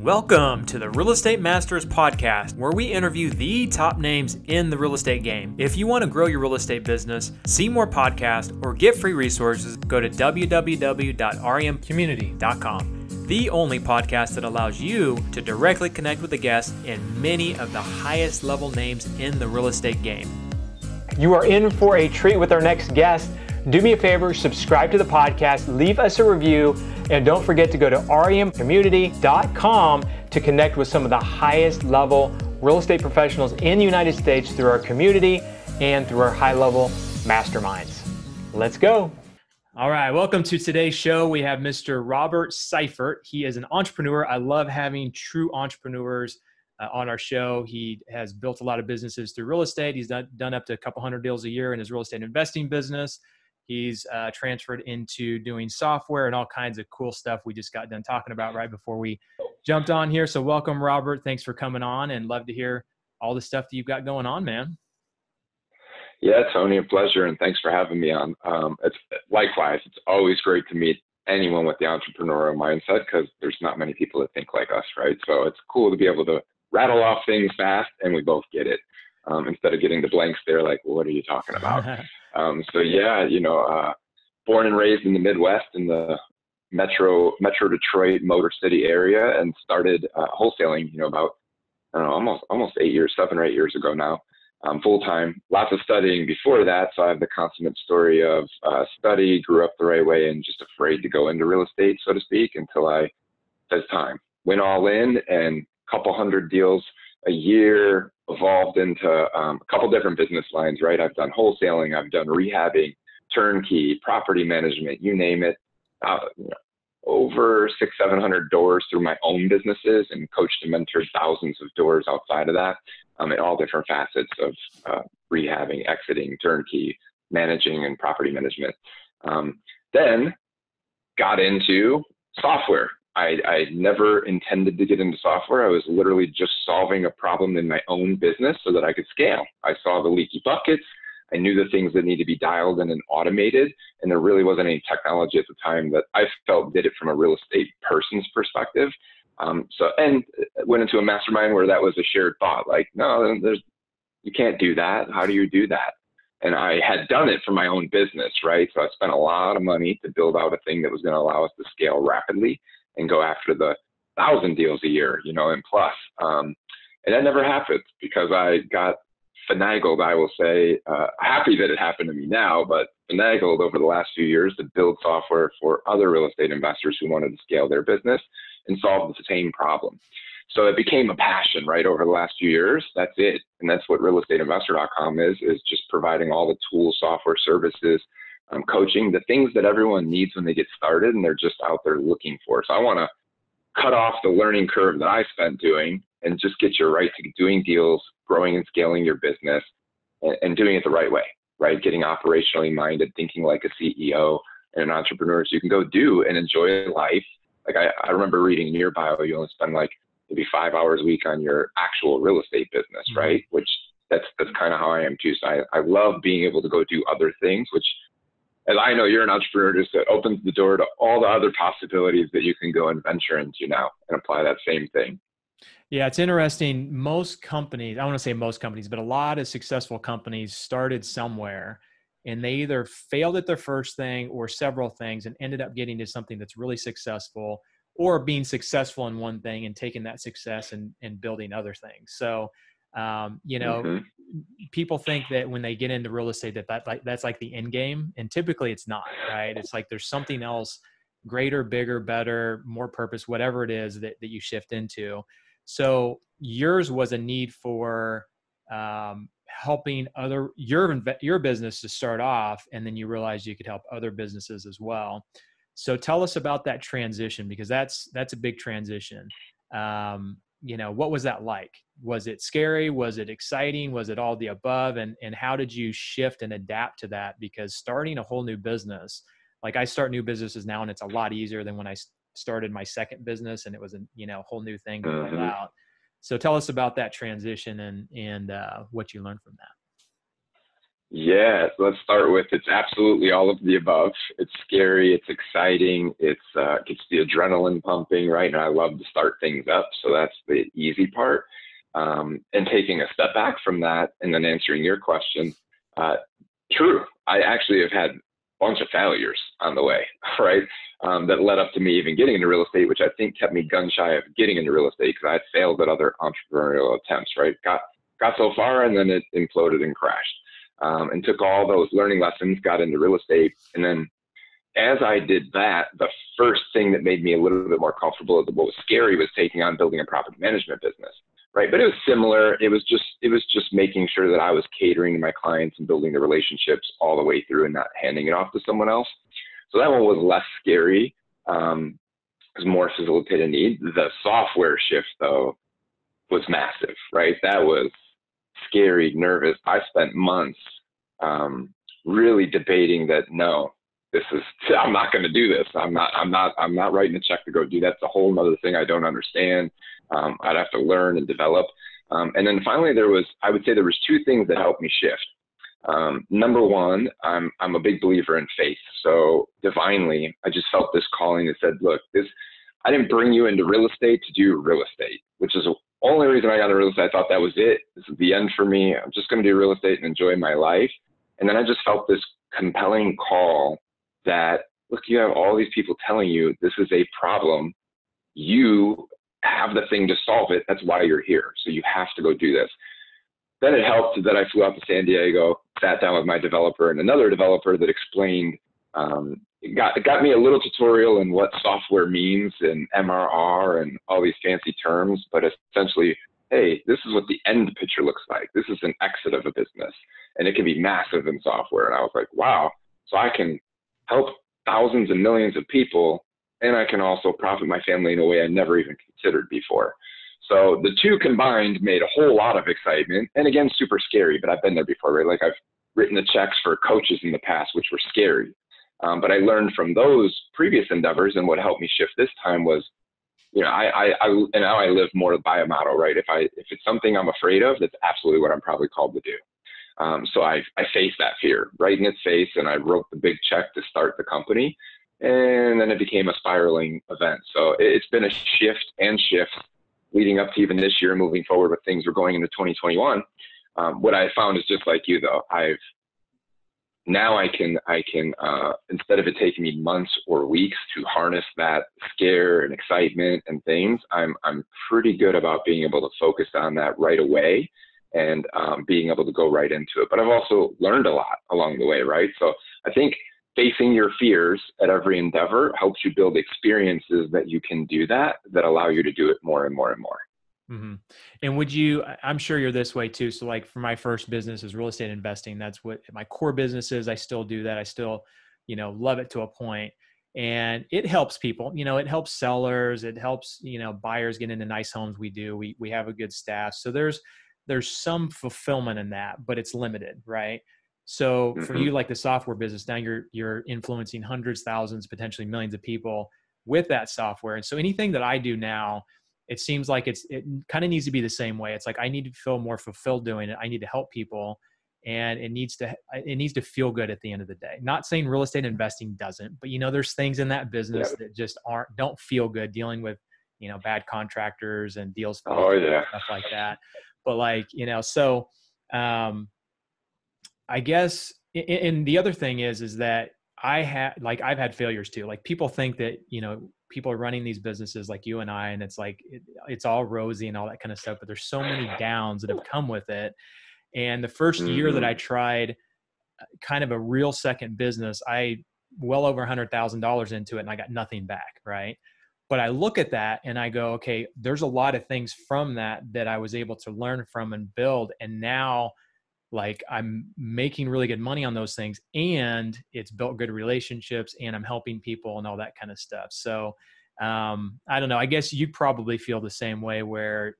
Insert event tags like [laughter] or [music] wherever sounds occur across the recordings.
Welcome to the Real Estate Masters Podcast, where we interview the top names in the real estate game. If you want to grow your real estate business, see more podcasts, or get free resources, go to www.remcommunity.com, the only podcast that allows you to directly connect with the guests and many of the highest level names in the real estate game. You are in for a treat with our next guest. Do me a favor, subscribe to the podcast, leave us a review, and don't forget to go to remcommunity.com to connect with some of the highest level real estate professionals in the United States through our community and through our high level masterminds. Let's go. All right, welcome to today's show. We have Mr. Robert Syfert. He is an entrepreneur. I love having true entrepreneurs uh, on our show. He has built a lot of businesses through real estate. He's done, done up to a couple hundred deals a year in his real estate investing business. He's uh, transferred into doing software and all kinds of cool stuff we just got done talking about right before we jumped on here. So, welcome, Robert. Thanks for coming on and love to hear all the stuff that you've got going on, man. Yeah, Tony, a pleasure, and thanks for having me on. Um, it's likewise. It's always great to meet anyone with the entrepreneurial mindset because there's not many people that think like us, right? So it's cool to be able to rattle off things fast, and we both get it um, instead of getting the blanks there, like, well, what are you talking about? [laughs] Um, so yeah, you know, uh, born and raised in the Midwest in the Metro Metro Detroit Motor City area, and started uh, wholesaling. You know, about I don't know, almost almost eight years, seven or eight years ago now. Um, full time, lots of studying before that. So I have the consummate story of uh, study, grew up the right way, and just afraid to go into real estate, so to speak, until I says time. Went all in and a couple hundred deals a year, evolved into um, a couple different business lines, right? I've done wholesaling, I've done rehabbing, turnkey, property management, you name it. Uh, you know, over six, seven hundred doors through my own businesses, and coached and mentored thousands of doors outside of that, um, in all different facets of uh, rehabbing, exiting, turnkey, managing, and property management. Um, then got into software I, I never intended to get into software. I was literally just solving a problem in my own business so that I could scale. I saw the leaky buckets. I knew the things that need to be dialed in and automated, and there really wasn't any technology at the time that I felt did it from a real estate person's perspective. Um, so, and went into a mastermind where that was a shared thought. Like, no, there's, you can't do that. How do you do that? And I had done it for my own business, right? So I spent a lot of money to build out a thing that was going to allow us to scale rapidly and go after the thousand deals a year, you know, and plus. Um, and that never happened because I got finagled, I will say, uh, happy that it happened to me now, but finagled over the last few years to build software for other real estate investors who wanted to scale their business and solve the same problem. So it became a passion, right, over the last few years. That's it. And that's what realestateinvestor.com is, is just providing all the tools, software services, um, coaching, the things that everyone needs when they get started and they're just out there looking for. So I want to cut off the learning curve that I spent doing and just get you right to doing deals, growing and scaling your business, and, and doing it the right way, right? Getting operationally minded, thinking like a CEO and an entrepreneur so you can go do and enjoy life. Like I, I remember reading in your bio, you only spend like maybe five hours a week on your actual real estate business, mm-hmm. right? Which that's that's kind of how I am too. So I, I love being able to go do other things, which as I know you're an entrepreneur, just it opens the door to all the other possibilities that you can go and venture into now and apply that same thing. Yeah, it's interesting. Most companies, I want to say most companies, but a lot of successful companies started somewhere and they either failed at their first thing or several things and ended up getting to something that's really successful or being successful in one thing and taking that success and, and building other things. So um, you know mm-hmm. people think that when they get into real estate that, that like that's like the end game and typically it's not right? It's like there's something else greater bigger better more purpose whatever it is that, that you shift into. So yours was a need for um, helping other your your business to start off and then you realized you could help other businesses as well. So tell us about that transition because that's that's a big transition. Um, you know what was that like? Was it scary? Was it exciting? Was it all the above? And and how did you shift and adapt to that? Because starting a whole new business like i start new businesses now and it's a lot easier than when i started my second business and it was a you know whole new thing to mm-hmm. out. So tell us about that transition and and uh, what you learned from that Yeah, let's start with it's absolutely all of the above. It's scary, it's exciting, it's uh, gets the adrenaline pumping, right? And I love to start things up, so that's the easy part. Um, and taking a step back from that, and then answering your question, uh, true. I actually have had a bunch of failures on the way, [laughs] right? Um, that led up to me even getting into real estate, which I think kept me gun shy of getting into real estate because I had failed at other entrepreneurial attempts, right? Got got so far and then it imploded and crashed um, and took all those learning lessons, got into real estate. And then as I did that, the first thing that made me a little bit more comfortable, what was scary, was taking on building a property management business. Right, but it was similar. It was just it was just making sure that I was catering to my clients and building the relationships all the way through, and not handing it off to someone else. So that one was less scary. Um, was more facilitated need. The software shift, though, was massive. Right, that was scary, nervous. I spent months um, really debating that no, this is [laughs] I'm not going to do this. I'm not I'm not I'm not writing a check to go do that. It's a whole other thing I don't understand. Um, I'd have to learn and develop. Um, and then finally, there was I would say there was two things that helped me shift. Um, number one, I'm I'm a big believer in faith. So divinely, I just felt this calling that said, look, this I didn't bring you into real estate to do real estate, which is the only reason I got into real estate, I thought that was it. This is the end for me. I'm just going to do real estate and enjoy my life. And then I just felt this compelling call that, look, you have all these people telling you this is a problem. You have the thing to solve it. That's why you're here. So you have to go do this. Then it helped that I flew out to San Diego, sat down with my developer and another developer that explained um, got it got me a little tutorial in what software means and MRR and all these fancy terms, but essentially, hey, this is what the end picture looks like. This is an exit of a business, and it can be massive in software. And I was like, wow, so I can help thousands and millions of people, and I can also profit my family in a way I never even considered before. So the two combined made a whole lot of excitement, and again, super scary. But I've been there before, right? Like I've written the checks for coaches in the past, which were scary um, but I learned from those previous endeavors, and what helped me shift this time was, you know, I, I, I and now I live more by a model, right? If I if it's something I'm afraid of, that's absolutely what I'm probably called to do. Um, so I I faced that fear right in its face, and I wrote the big check to start the company, and then it became a spiraling event. So it's been a shift and shift leading up to even this year, moving forward with things we're going into 2021. Um, what I found is just like you though, I've now I can I can uh, instead of it taking me months or weeks to harness that scare and excitement and things, I'm I'm pretty good about being able to focus on that right away and um, being able to go right into it. But I've also learned a lot along the way, right? So I think facing your fears at every endeavor helps you build experiences that you can do that that allow you to do it more and more and more. Mm-hmm. And would you, I'm sure you're this way too. So like for my first business is real estate investing. That's what my core business is. I still do that. I still, you know, love it to a point and it helps people, you know, it helps sellers, it helps, you know, buyers get into nice homes. We do, we, we have a good staff. So there's, there's some fulfillment in that, but it's limited. Right. So for mm-hmm. you, like the software business, now you're, you're influencing hundreds, thousands, potentially millions of people with that software. And so anything that I do now, it seems like it's it kind of needs to be the same way. It's like i need to feel more fulfilled doing it. I need to help people. And it needs to it needs to feel good at the end of the day. Not saying real estate investing doesn't but you know there's things in that business yeah. that just aren't don't feel good dealing with you know bad contractors and deals oh yeah. stuff like that. But like you know so um i guess and the other thing is is that i had like i've had failures too like people think that you know people are running these businesses like you and I, and it's like it, it's all rosy and all that kind of stuff. But there's so many downs that have come with it. And the 1st mm-hmm. year that I mm-hmm. tried uh, kind of a real second business, I well over a hundred thousand dollars into it, and I got nothing back. Right. But I look at that and I go, okay, there's a lot of things from that that I was able to learn from and build. And now like i'm making really good money on those things and it's built good relationships and i'm helping people and all that kind of stuff. So um, i don't know i guess you probably feel the same way where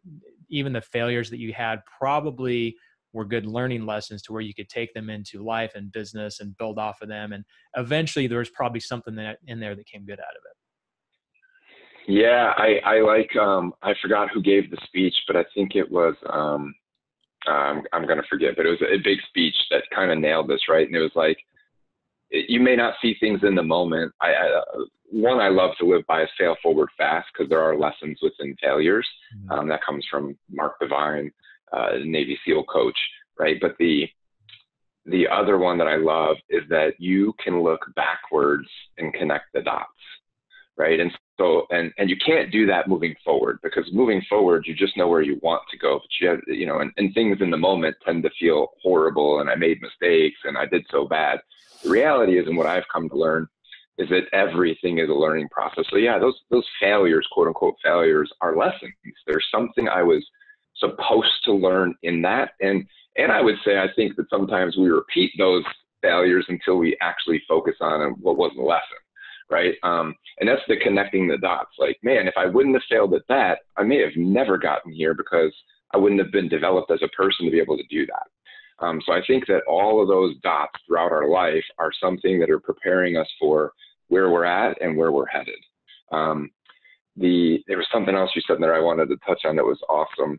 even the failures that you had probably were good learning lessons to where you could take them into life and business and build off of them and eventually there was probably something that in there that came good out of it. Yeah i i like um i forgot who gave the speech but i think it was um um, I'm going to forget, but it was a big speech that kind of nailed this, right? And it was like, you may not see things in the moment. I, I one I love to live by is fail forward fast because there are lessons within failures. Mm-hmm. Um, that comes from Mark Divine, uh, Navy SEAL coach, right? But the the other one that I love is that you can look backwards and connect the dots, right? And so and and you can't do that moving forward because moving forward you just know where you want to go, but you have you know and, and things in the moment tend to feel horrible and I made mistakes and I did so bad. The reality is, and what I've come to learn is that everything is a learning process. So yeah, those those failures, quote unquote failures, are lessons. There's something I was supposed to learn in that, and and I would say I think that sometimes we repeat those failures until we actually focus on what was the lesson, right? Um, and that's the connecting the dots. Like, man, if I wouldn't have failed at that, I may have never gotten here because I wouldn't have been developed as a person to be able to do that. Um, so I think that all of those dots throughout our life are something that are preparing us for where we're at and where we're headed. Um, the there was something else you said there I wanted to touch on that was awesome.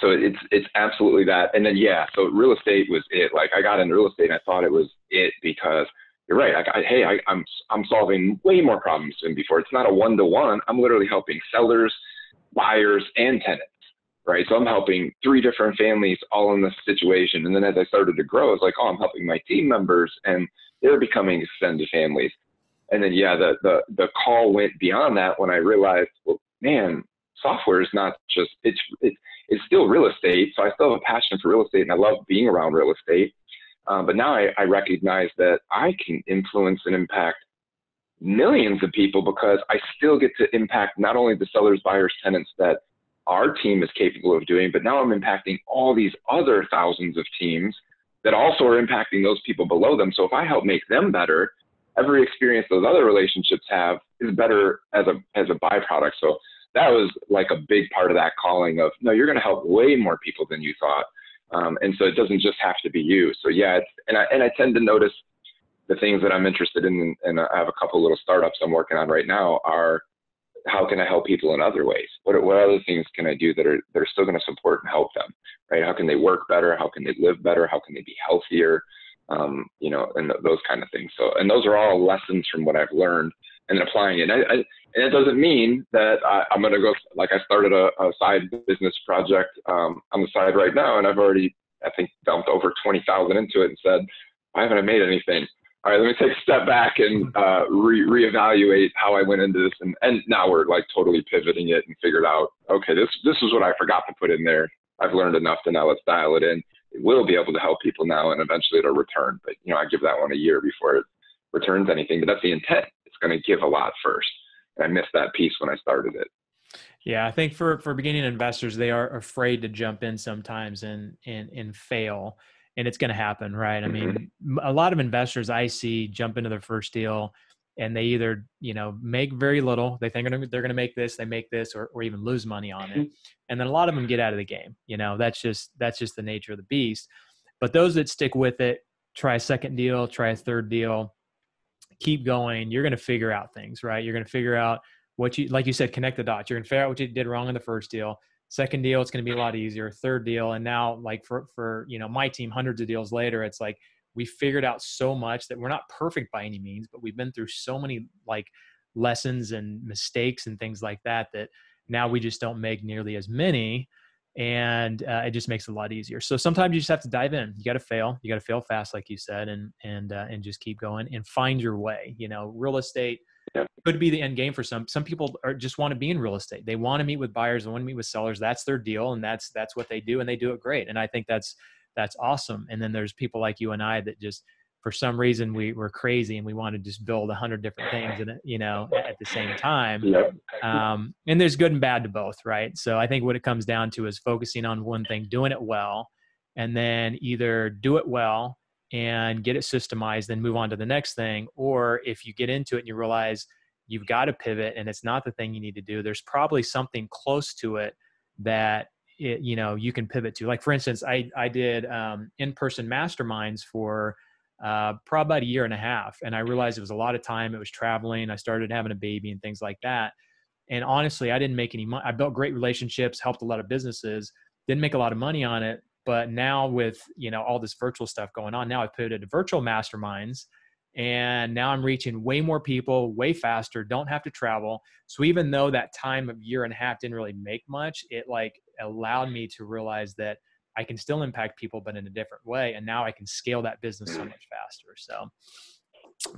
So it's it's absolutely that. And then yeah, so real estate was it. Like I got into real estate and I thought it was it because you're right. I, I, hey, I, I'm I'm solving way more problems than before. It's not a one to one. I'm literally helping sellers, buyers, and tenants right? So I'm helping three different families all in this situation. And then as I started to grow, it's like, oh, I'm helping my team members and they're becoming extended families. And then, yeah, the, the, the call went beyond that when I realized, well, man, software is not just, it's, it's, it's still real estate. So I still have a passion for real estate and I love being around real estate. Um, but now I, I recognize that I can influence and impact millions of people because I still get to impact not only the sellers, buyers, tenants that our team is capable of doing, but now I'm impacting all these other thousands of teams that also are impacting those people below them. So if I help make them better, every experience those other relationships have is better as a as a byproduct. So that was like a big part of that calling of no, you're going to help way more people than you thought, um, and so it doesn't just have to be you. So yeah, and I and I tend to notice the things that I'm interested in, and I have a couple little startups I'm working on right now are how can I help people in other ways? What, what other things can I do that are that are still going to support and help them? Right? How can they work better? How can they live better? How can they be healthier? Um, you know, and th- those kind of things. So, and those are all lessons from what I've learned and applying it. And, I, I, and it doesn't mean that I, am going to go like I started a, a side business project um, on the side right now, and I've already I think dumped over twenty thousand into it and said I haven't made anything all right, let me take a step back and uh, re- reevaluate how I went into this. And, and now we're like totally pivoting it and figured out, okay, this, this is what I forgot to put in there. I've learned enough to now let's dial it in. It will be able to help people now and eventually it'll return. But, you know, I give that one a year before it returns anything, but that's the intent. Going to give a lot first. And I missed that piece when I started it. Yeah, I think for for beginning investors, they are afraid to jump in sometimes and and and fail and it's going to happen, right? I mean, mm-hmm. a lot of investors I see jump into their first deal and they either, you know, make very little, they think they're going to make this, they make this or, or even lose money on it. [laughs] And then a lot of them get out of the game. You know, that's just that's just the nature of the beast. But those that stick with it, try a second deal, try a third deal, keep going, you're going to figure out things, right? You're going to figure out what you like you said connect the dots. You're going to figure out what you did wrong in the first deal second deal it's going to be a lot easier third deal and now like for for you know my team hundreds of deals later it's like we figured out so much that we're not perfect by any means but we've been through so many like lessons and mistakes and things like that that now we just don't make nearly as many and uh, it just makes it a lot easier so sometimes you just have to dive in you got to fail you got to fail fast like you said and and uh, and just keep going and find your way you know real estate yeah. could be the end game for some. Some people are just want to be in real estate. They want to meet with buyers. They want to meet with sellers. That's their deal, and that's that's what they do, and they do it great. And I think that's that's awesome. And then there's people like you and I that just for some reason we were crazy and we want to just build a hundred different things and you know at the same time yep. um, and there's good and bad to both right so i think what it comes down to is focusing on one thing doing it well and then either do it well and get it systemized, then move on to the next thing. Or if you get into it and you realize you've got to pivot and it's not the thing you need to do, there's probably something close to it that it, you know you can pivot to. Like for instance, I I did um, in-person masterminds for uh, probably about a year and a half, and I realized it was a lot of time. It was traveling. I started having a baby and things like that. And honestly, I didn't make any money. I built great relationships, helped a lot of businesses, didn't make a lot of money on it but now with you know all this virtual stuff going on now i've pivoted to virtual masterminds and now i'm reaching way more people way faster don't have to travel so even though that time of year and a half didn't really make much it like allowed me to realize that i can still impact people but in a different way and now i can scale that business so much faster so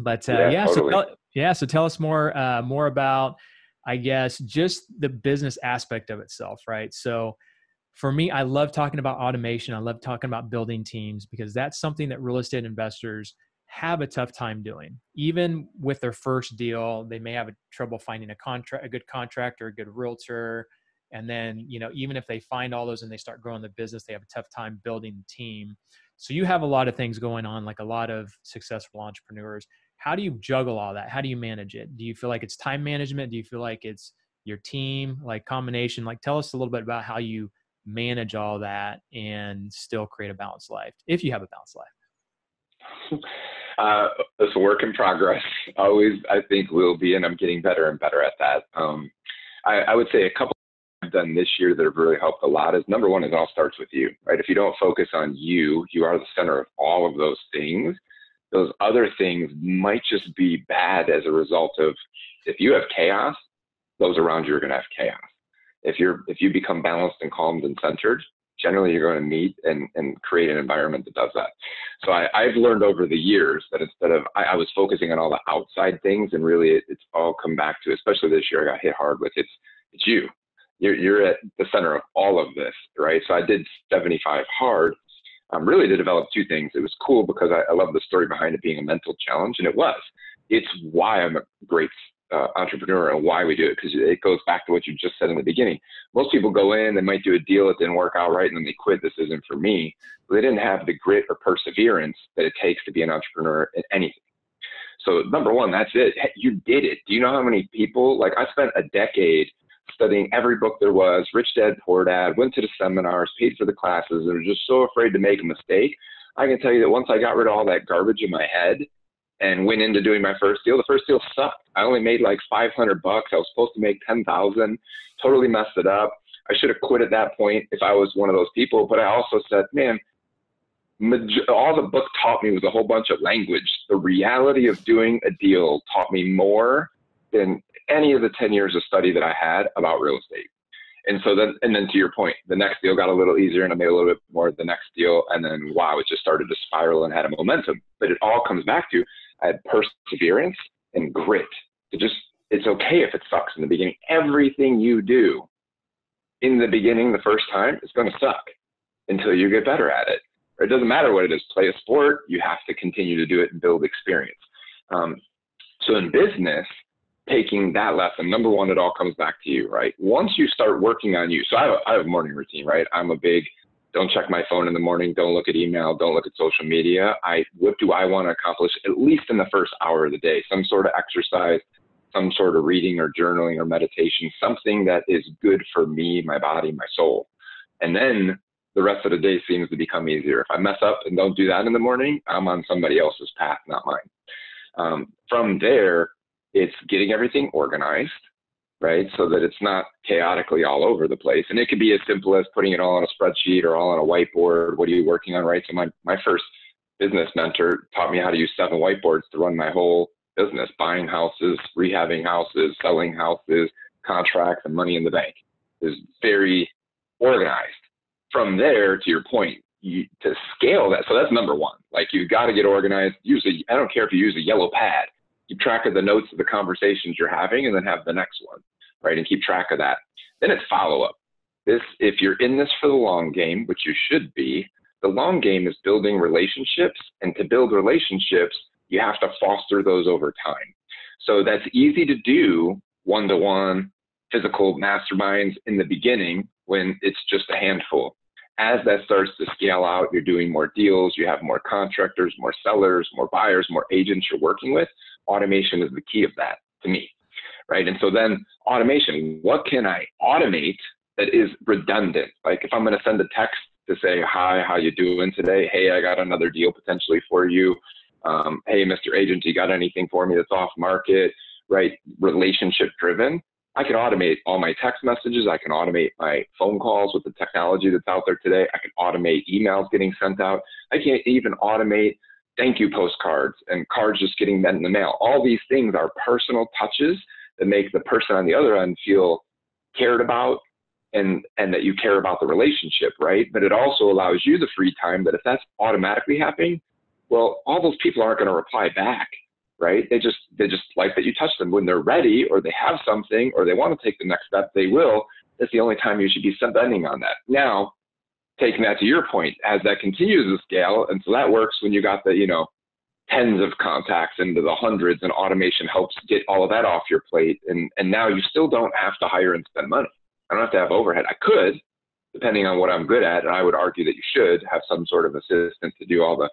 but uh, yeah, yeah totally. so tell, yeah so tell us more uh, more about i guess just the business aspect of itself right so for me i love talking about automation i love talking about building teams because that's something that real estate investors have a tough time doing. Even with their first deal, they may have a trouble finding a contract, a good contractor, a good realtor. And then, you know, even if they find all those and they start growing the business, they have a tough time building the team. So you have a lot of things going on, like a lot of successful entrepreneurs. How do you juggle all that? How do you manage it? Do you feel like it's time management? Do you feel like it's your team, like combination? Like tell us a little bit about how you manage all that and still create a balanced life, if you have a balanced life. [laughs] uh, it's a work in progress. [laughs] Always, I think will be, and I'm getting better and better at that. Um, I, I would say a couple done this year that have really helped a lot is number one, it all starts with you, right? If you don't focus on you, you are the center of all of those things. Those other things might just be bad as a result of if you have chaos, those around you are going to have chaos. If you're if you become balanced and calmed and centered, generally you're going to meet and, and create an environment that does that. So I, I've learned over the years that instead of, I, I was focusing on all the outside things and really it, it's all come back to, especially this year I got hit hard with it's, it's you. You're, you're at the center of all of this, right? So I did 75 hard um, really to develop two things. It was cool because I, I love the story behind it being a mental challenge, and it was. It's why I'm a great uh, entrepreneur and why we do it because it goes back to what you just said in the beginning. Most people go in, they might do a deal, it didn't work out right, and then they quit. This isn't for me. But they didn't have the grit or perseverance that it takes to be an entrepreneur in anything. So number one, that's it. You did it. Do you know how many people? Like I spent a decade studying every book there was, Rich Dad Poor Dad, went to the seminars, paid for the classes, and was just so afraid to make a mistake. I can tell you that once I got rid of all that garbage in my head and went into doing my first deal. The first deal sucked. I only made like 500 bucks. I was supposed to make 10,000. Totally messed it up. I should have quit at that point if I was one of those people. But I also said, man, all the book taught me was a whole bunch of language. The reality of doing a deal taught me more than any of the 10 years of study that I had about real estate. And so then, and then to your point, the next deal got a little easier and I made a little bit more the next deal. And then wow, it just started to spiral and had a momentum. But it all comes back to I had perseverance and grit to just, it's okay if it sucks in the beginning. Everything you do in the beginning, the first time, is going to suck until you get better at it. It doesn't matter what it is. Play a sport, you have to continue to do it and build experience. Um, so in business, taking that lesson, number one, it all comes back to you, right? Once you start working on you, so I have, a, I have a morning routine, right? I'm a big don't check my phone in the morning, don't look at email, don't look at social media. I what do I want to accomplish at least in the first hour of the day? Some sort of exercise, some sort of reading or journaling or meditation, something that is good for me, my body, my soul. And then the rest of the day seems to become easier. If I mess up and don't do that in the morning, I'm on somebody else's path, not mine. Um, from there, it's getting everything organized, right? So that it's not chaotically all over the place. And it could be as simple as putting it all on a spreadsheet or all on a whiteboard. What are you working on, right? So my, my first business mentor taught me how to use seven whiteboards to run my whole business, buying houses, rehabbing houses, selling houses, contracts, and money in the bank. Is very organized. From there, to your point, you, to scale that. So that's number one. Like you've got to get organized. Use a, I don't care if you use a yellow pad keep track of the notes of the conversations you're having and then have the next one, right? And keep track of that. Then it's follow up. This, if you're in this for the long game, which you should be, the long game is building relationships. And to build relationships, you have to foster those over time. So that's easy to do one to one physical masterminds in the beginning when it's just a handful. As that starts to scale out, you're doing more deals, you have more contractors, more sellers, more buyers, more agents you're working with automation is the key of that to me, right? And so then automation, what can I automate that is redundant? Like if I'm going to send a text to say, hi, how you doing today? Hey, I got another deal potentially for you. Um, hey, Mr. Agent, you got anything for me that's off market, right? Relationship driven. I can automate all my text messages. I can automate my phone calls with the technology that's out there today. I can automate emails getting sent out. I can't even automate thank you postcards and cards just getting met in the mail. All these things are personal touches that make the person on the other end feel cared about and and that you care about the relationship, right? But it also allows you the free time that if that's automatically happening, well, all those people aren't going to reply back right? They just they just like that you touch them when they're ready or they have something or they want to take the next step, they will. That's the only time you should be spending on that. Now, taking that to your point, as that continues to scale, and so that works when you got the, you know, tens of contacts into the hundreds and automation helps get all of that off your plate. And and now you still don't have to hire and spend money. I don't have to have overhead. I could, depending on what I'm good at, and I would argue that you should have some sort of assistant to do all the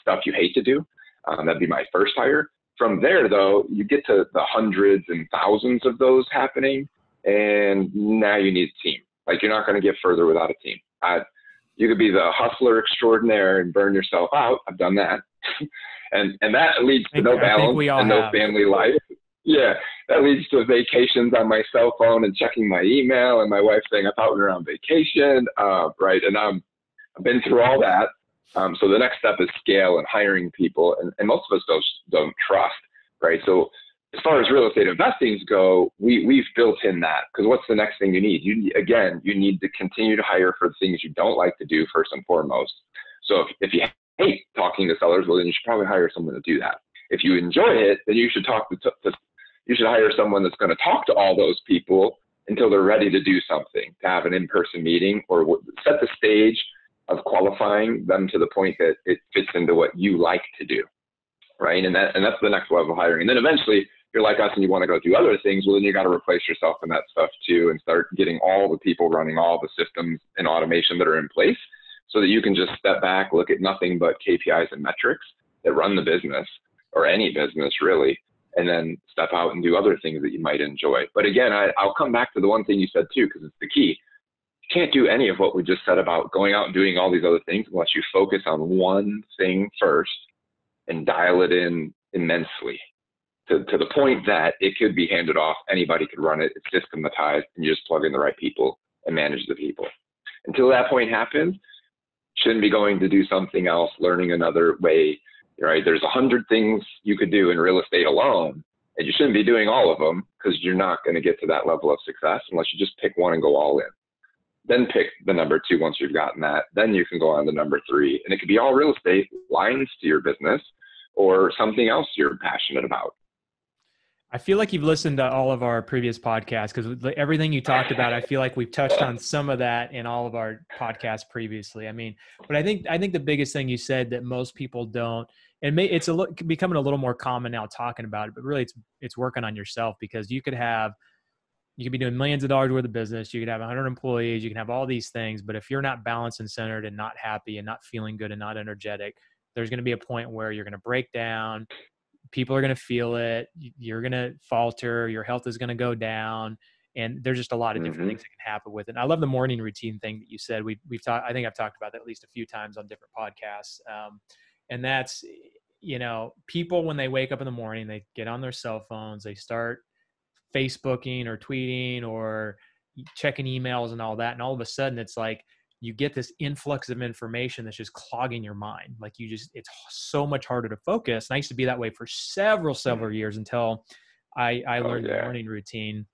stuff you hate to do. Um, that'd be my first hire. From there, though, you get to the hundreds and thousands of those happening, and now you need a team. Like you're not going to get further without a team. I, you could be the hustler extraordinaire and burn yourself out. I've done that, [laughs] and and that leads to no balance and no family life. Yeah, that leads to vacations on my cell phone and checking my email, and my wife saying I thought we were on vacation, uh, right? And I'm I've been through all that, um, so the next step is scale and hiring people, and, and most of us don't, don't trust, right? So as far as real estate investings go, we, we've built in that because what's the next thing you need? You again, you need to continue to hire for the things you don't like to do first and foremost. So if, if you hate talking to sellers, well, then you should probably hire someone to do that. If you enjoy it, then you should talk to, to you should hire someone that's going to talk to all those people until they're ready to do something, to have an in-person meeting or set the stage of qualifying them to the point that it fits into what you like to do, right? And that and that's the next level of hiring. And then eventually, you're like us and you want to go do other things. Well, then you got to replace yourself in that stuff too, and start getting all the people running all the systems and automation that are in place, so that you can just step back, look at nothing but KPIs and metrics that run the business or any business really, and then step out and do other things that you might enjoy. But again, I, I'll come back to the one thing you said too, because it's the key You can't do any of what we just said about going out and doing all these other things unless you focus on one thing first and dial it in immensely to, to the point that it could be handed off. Anybody could run it. It's systematized and you just plug in the right people and manage the people. Until that point happens, shouldn't be going to do something else, learning another way. Right? There's a hundred things you could do in real estate alone, and you shouldn't be doing all of them because you're not going to get to that level of success unless you just pick one and go all in then pick the number two once you've gotten that. Then you can go on to number three. And it could be all real estate lines to your business or something else you're passionate about. I feel like you've listened to all of our previous podcasts because everything you talked about, I feel like we've touched on some of that in all of our podcasts previously. I mean, but I think I think the biggest thing you said that most people don't, and may, it's a becoming a little more common now talking about it, but really it's it's working on yourself because you could have you could be doing millions of dollars worth of business. You could have 100 employees. You can have all these things. But if you're not balanced and centered and not happy and not feeling good and not energetic, there's going to be a point where you're going to break down. People are going to feel it. You're going to falter. Your health is going to go down. And there's just a lot of different mm-hmm. things that can happen with it. And I love the morning routine thing that you said. We've, we've talked, I think I've talked about that at least a few times on different podcasts. Um, and that's, you know, people when they wake up in the morning, they get on their cell phones, they start Facebooking or tweeting or checking emails and all that. And all of a sudden, it's like you get this influx of information that's just clogging your mind. Like you just, it's so much harder to focus. And I used to be that way for several, several years until I, I oh, learned oh, yeah. the morning routine.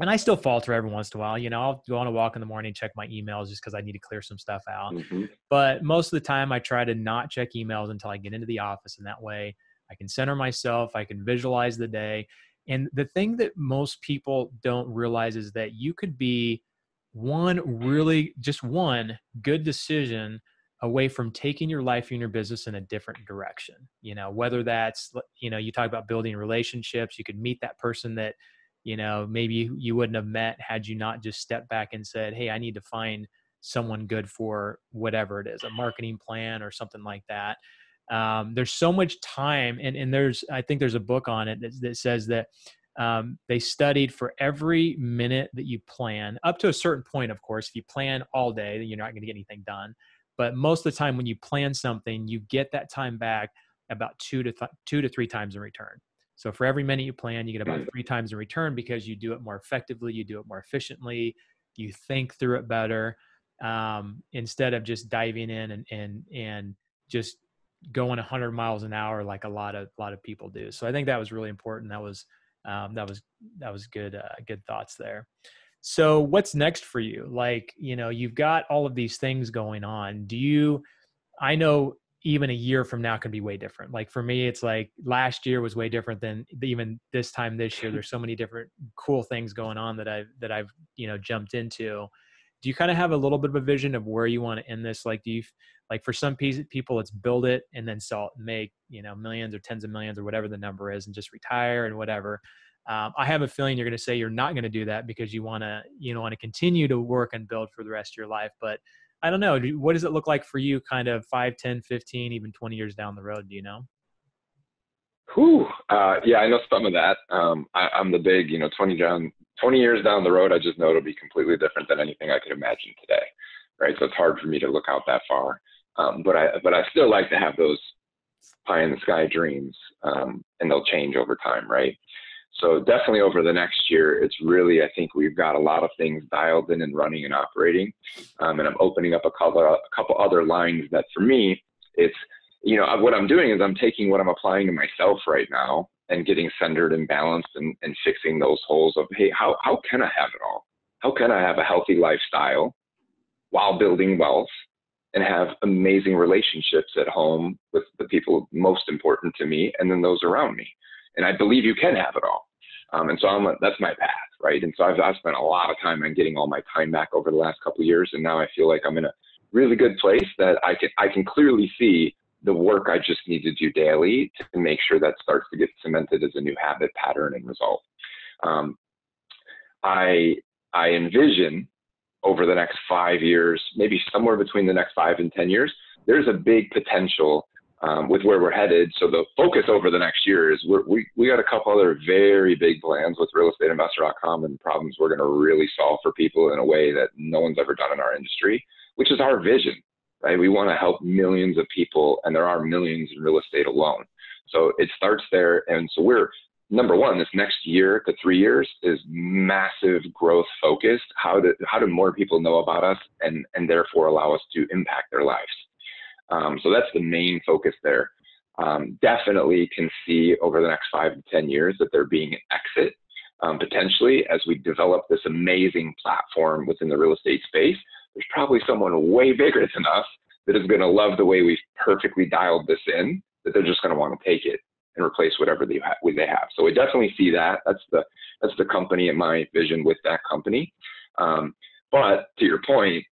And I still falter every once in a while. You know, I'll go on a walk in the morning, check my emails just because I need to clear some stuff out. Mm-hmm. But most of the time, I try to not check emails until I get into the office. And that way, I can center myself, I can visualize the day. And the thing that most people don't realize is that you could be one really, just one good decision away from taking your life and your business in a different direction. You know, whether that's, you know, you talk about building relationships, you could meet that person that, you know, maybe you wouldn't have met had you not just stepped back and said, Hey, I need to find someone good for whatever it is, a marketing plan or something like that um, there's so much time and, and there's i think there's a book on it that, that says that um, they studied for every minute that you plan up to a certain point of course if you plan all day you're not going to get anything done but most of the time when you plan something you get that time back about two to th- two to three times in return So for every minute you plan, you get about three times in return because you do it more effectively, you do it more efficiently, you think through it better um, instead of just diving in and and and just going 100 miles an hour like a lot of a lot of people do. So I think that was really important. That was um, that was that was good uh, good thoughts there. So what's next for you? Like you know you've got all of these things going on. Do you? I know even a year from now can be way different. Like for me, it's like last year was way different than even this time this year. There's so many different cool things going on that I've that I've you know jumped into do you kind of have a little bit of a vision of where you want to end this like do you like for some people it's build it and then sell it and make you know millions or tens of millions or whatever the number is and just retire and whatever um, i have a feeling you're going to say you're not going to do that because you want to you know want to continue to work and build for the rest of your life but i don't know what does it look like for you kind of 5 10 15 even 20 years down the road do you know Whew. Uh, yeah, I know some of that. Um, I, I'm the big, you know, 20 down, 20 years down the road, I just know it'll be completely different than anything I could imagine today, right? So it's hard for me to look out that far. Um, but I, but I still like to have those pie in the sky dreams, um, and they'll change over time, right? So definitely over the next year, it's really I think we've got a lot of things dialed in and running and operating, um, and I'm opening up a couple a couple other lines that for me it's you know, what I'm doing is I'm taking what I'm applying to myself right now and getting centered and balanced and, and fixing those holes of, hey, how, how can I have it all? How can I have a healthy lifestyle while building wealth and have amazing relationships at home with the people most important to me and then those around me? And I believe you can have it all. Um, and so I'm, that's my path, right? And so I've, I've spent a lot of time on getting all my time back over the last couple of years, and now I feel like I'm in a really good place that I can I can clearly see the work I just need to do daily to make sure that starts to get cemented as a new habit, pattern, and result. Um, I I envision over the next five years, maybe somewhere between the next five and ten years, there's a big potential um, with where we're headed. So the focus over the next year is we we got a couple other very big plans with realestateinvestor.com and problems we're going to really solve for people in a way that no one's ever done in our industry, which is our vision right? We want to help millions of people, and there are millions in real estate alone. So it starts there. And so we're number one, this next year to three years is massive growth focused. How do, how do more people know about us and, and therefore allow us to impact their lives? Um, so that's the main focus there. Um, definitely can see over the next five to 10 years that there being an exit um, potentially as we develop this amazing platform within the real estate space there's probably someone way bigger than us that is going to love the way we've perfectly dialed this in, that they're just going to want to take it and replace whatever they have, they have. So we definitely see that. That's the that's the company and my vision with that company. Um, but to your point,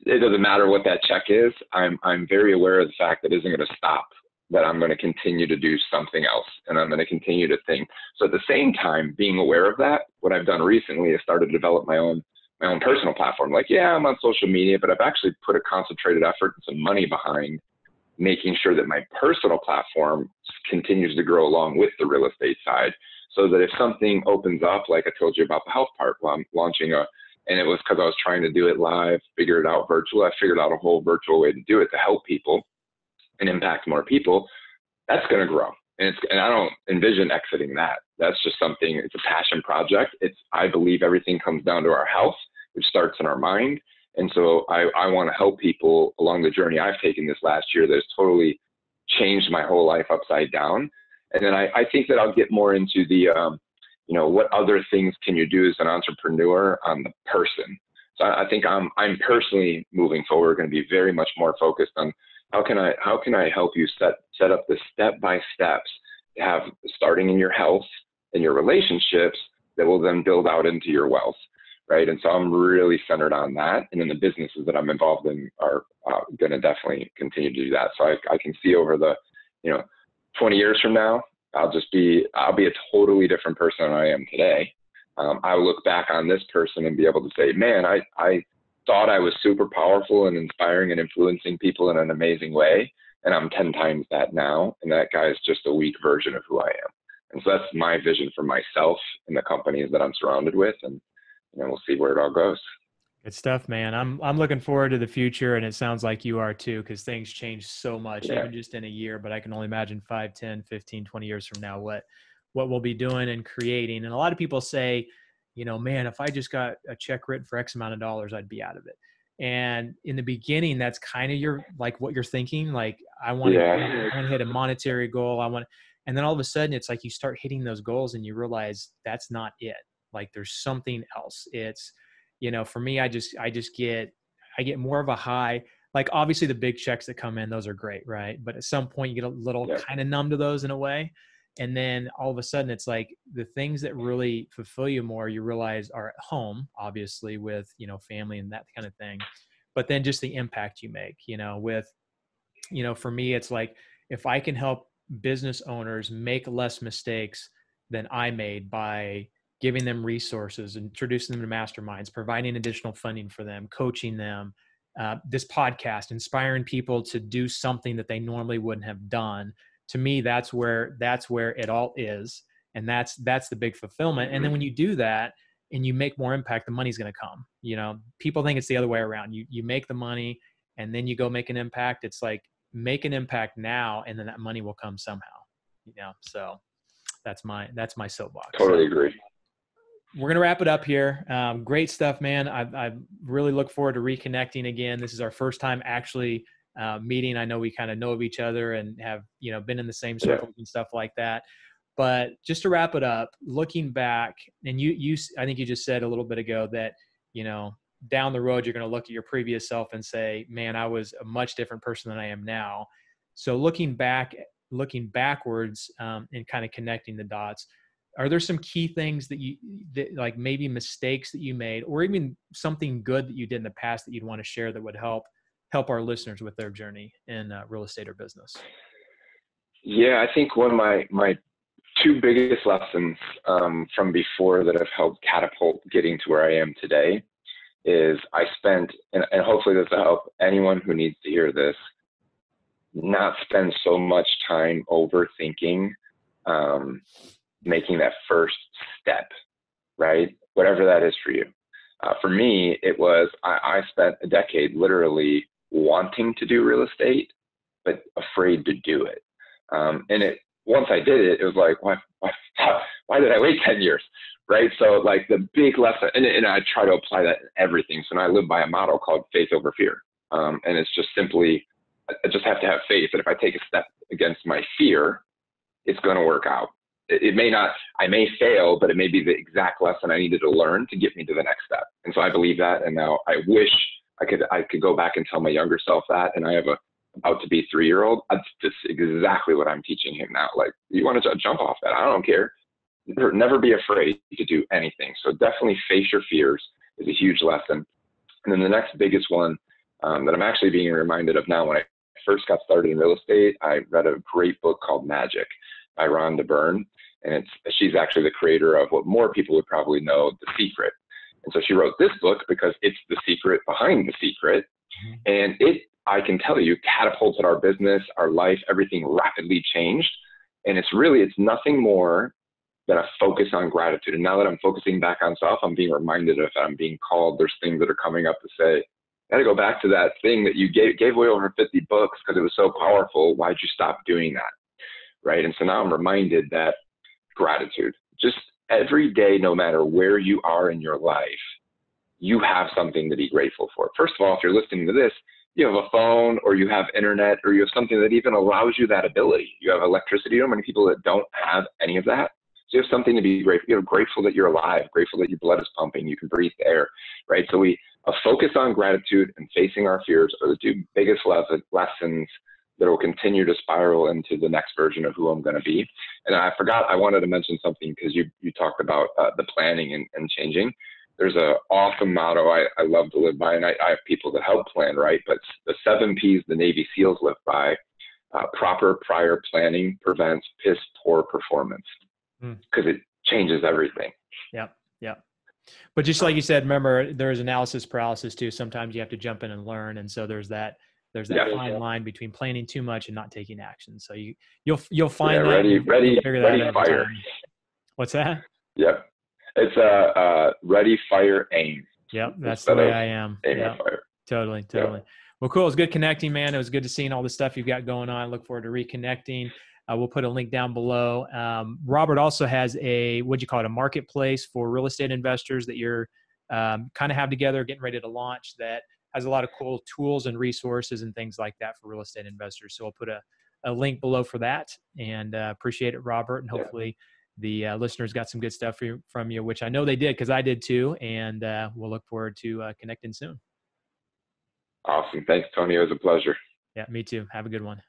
it doesn't matter what that check is. I'm I'm very aware of the fact that isn't going to stop. That I'm going to continue to do something else, and I'm going to continue to think. So at the same time, being aware of that, what I've done recently is started to develop my own my own personal platform. Like, yeah, I'm on social media, but I've actually put a concentrated effort and some money behind making sure that my personal platform continues to grow along with the real estate side. So that if something opens up, like I told you about the health part, well, I'm launching a, and it was because I was trying to do it live, figure it out virtual. I figured out a whole virtual way to do it to help people and impact more people. That's going to grow. And, it's, and I don't envision exiting that. That's just something, it's a passion project. It's, I believe everything comes down to our health which starts in our mind. And so I, I want to help people along the journey I've taken this last year that has totally changed my whole life upside down. And then I, I think that I'll get more into the, um, you know, what other things can you do as an entrepreneur on the person. So I, I think I'm, I'm personally moving forward going to be very much more focused on how can I, how can I help you set, set up the step by steps to have starting in your health and your relationships that will then build out into your wealth right? And so I'm really centered on that. And then the businesses that I'm involved in are uh, going to definitely continue to do that. So I, I can see over the, you know, 20 years from now, I'll just be, I'll be a totally different person than I am today. Um, I will look back on this person and be able to say, man, I, I thought I was super powerful and inspiring and influencing people in an amazing way. And I'm 10 times that now. And that guy is just a weak version of who I am. And so that's my vision for myself and the companies that I'm surrounded with. And and we'll see where it all goes. Good stuff, man. I'm I'm looking forward to the future, and it sounds like you are too, because things change so much, yeah. even just in a year. But I can only imagine 5, 10, 15, 20 years from now what what we'll be doing and creating. And a lot of people say, you know, man, if I just got a check written for X amount of dollars, I'd be out of it. And in the beginning, that's kind of your like what you're thinking. Like I want to yeah. I want to hit a monetary goal. I want, and then all of a sudden, it's like you start hitting those goals, and you realize that's not it. Like there's something else. It's you know for me i just i just get i get more of a high like obviously the big checks that come in those are great right but at some point you get a little yeah. kind of numb to those in a way and then all of a sudden it's like the things that really fulfill you more you realize are at home obviously with you know family and that kind of thing but then just the impact you make you know with you know for me it's like if i can help business owners make less mistakes than i made by giving them resources, introducing them to masterminds, providing additional funding for them, coaching them. Uh, this podcast, inspiring people to do something that they normally wouldn't have done. To me, that's where that's where it all is, and that's that's the big fulfillment. And then when you do that and you make more impact, the money's going to come. You know, people think it's the other way around. You you make the money and then you go make an impact. It's like make an impact now, and then that money will come somehow. You know, so that's my that's my soapbox. Totally agree we're gonna wrap it up here. Um, great stuff, man. I, I, really look forward to reconnecting again. This is our first time actually uh, meeting. I know we kind of know of each other and have you know been in the same circles yeah. and stuff like that. But just to wrap it up, looking back, and you you I think you just said a little bit ago that you know down the road you're going to look at your previous self and say, man, I was a much different person than I am now. So looking back, looking backwards, um, and kind of connecting the dots are there some key things that you that like maybe mistakes that you made or even something good that you did in the past that you'd want to share that would help help our listeners with their journey in uh, real estate or business? Yeah i think one of my my two biggest lessons um, from before that have helped catapult getting to where i am today is i spent and, and hopefully this will help anyone who needs to hear this not spend so much time overthinking um, making that first step, right? Whatever that is for you. Uh, for me, it was I, I spent a decade literally wanting to do real estate, but afraid to do it. Um, and it once I did it, it was like, why, why, [laughs] why did I wait 10 years? Right. So like the big lesson, and, and I try to apply that in everything. So now I live by a model called faith over fear. Um, and it's just simply, I just have to have faith that if I take a step against my fear, it's going to work out it may not, I may fail, but it may be the exact lesson I needed to learn to get me to the next step. And so I believe that. And now I wish I could, I could go back and tell my younger self that. And I have a about to be three year old. That's just exactly what I'm teaching him now. Like, you want to jump off that? I don't care. Never be afraid to do anything. So definitely face your fears is a huge lesson. And then the next biggest one um, that I'm actually being reminded of now when I first got started in real estate, I read a great book called Magic by Rhonda Byrne and it's she's actually the creator of what more people would probably know, The Secret. And so she wrote this book because it's the secret behind the secret, mm-hmm. and it I can tell you catapulted our business, our life, everything rapidly changed, and it's really it's nothing more than a focus on gratitude. And now that I'm focusing back on self, I'm being reminded of that I'm being called. There's things that are coming up to say, got to go back to that thing that you gave, gave away over 50 books because it was so powerful. Why'd you stop doing that? Right. And so now I'm reminded that gratitude. Just every day, no matter where you are in your life, you have something to be grateful for. First of all, if you're listening to this, you have a phone or you have internet or you have something that even allows you that ability. You have electricity. You know many people that don't have any of that. So you have something to be grateful. You're grateful that you're alive, grateful that your blood is pumping, you can breathe air, right? So we a focus on gratitude and facing our fears are the two biggest lessons that will continue to spiral into the next version of who I'm going to be. And I forgot I wanted to mention something because you you talked about uh, the planning and, and changing. There's an awesome motto I, I love to live by, and I, I have people that help plan, right? But the seven P's the Navy SEALs live by: uh, proper prior planning prevents piss poor performance because mm. it changes everything. Yep, yep. But just like you said, remember there's analysis paralysis too. Sometimes you have to jump in and learn, and so there's that there's that yeah, fine yeah. line between planning too much and not taking action. So you you'll you'll find yeah, that ready ready ready fire. What's that? Yep, it's a uh, uh, ready fire aim. Yep, that's the way I am. Aim Yep. Totally, totally. Yep. Well, cool. It was good connecting, man. It was good to seeing all the stuff you've got going on. I Look forward to reconnecting. Uh, we'll put a link down below. Um, Robert also has a what do you call it? A marketplace for real estate investors that you're um, kind of have together, getting ready to launch. That has a lot of cool tools and resources and things like that for real estate investors. So I'll put a, a link below for that. And uh, appreciate it, Robert. And hopefully yeah. the uh, listeners got some good stuff you, from you, which I know they did because I did too. And uh, we'll look forward to uh, connecting soon. Awesome. Thanks, Tony. It was a pleasure. Yeah, me too. Have a good one.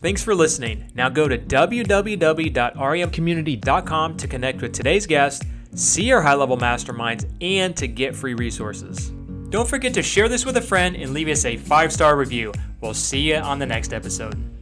Thanks for listening. Now go to www.remcommunity.com to connect with today's guest, see our high level masterminds, and to get free resources. Don't forget to share this with a friend and leave us a five star review. We'll see you on the next episode.